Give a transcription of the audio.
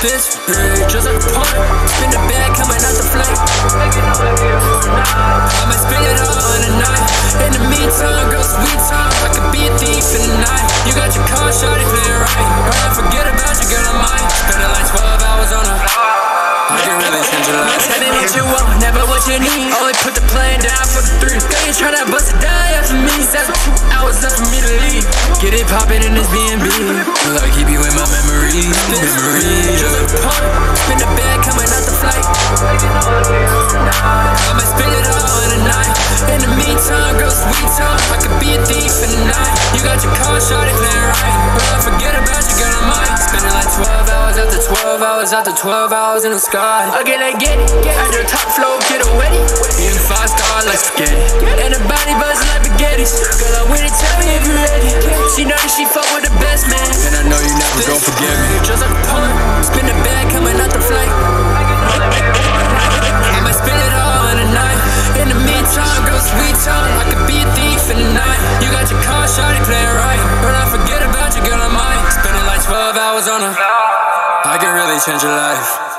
bitch, just like a pump. Spin the bag coming out the flame. I'ma spend it all in the night. In the meantime, girl, sweet time. I could be a thief in the night. You got your car, shawty, play it right. I forget about you, girl, I might. Spending like 12 hours on a. I can really change your life. Telling what you want, never what you need. Only put the plan down for the three. Girl, you tryna bust it down after me. That's two hours left for me to leave. Get it poppin' in this B&B. 12 hours after 12 hours in the sky. Again, I get it. At the top floor, get a wetty. In five star like spaghetti. And the body buzzing like spaghettis. Girl, I win it, tell me if you ready. She know that she fuck with the best man. And I know you never gon' forget me. Just like a pump. Spin the bag coming out the flight. I'ma spend it all in the night. In the meantime, girl, sweet time. I could be a thief in the night. You got your car, shawty, play it right. But I forget about you, girl, I might. Spending like 12 hours on a. I can really change your life.